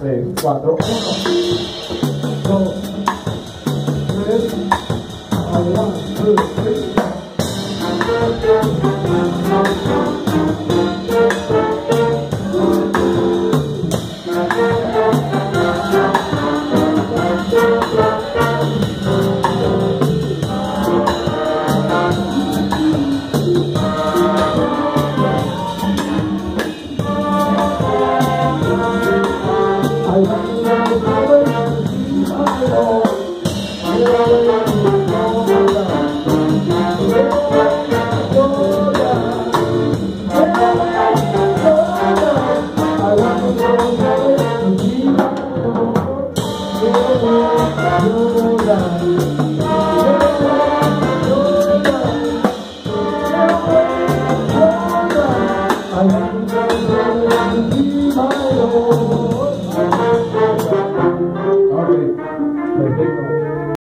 3, 4, 1, 2, 3, adelante, 3, I you.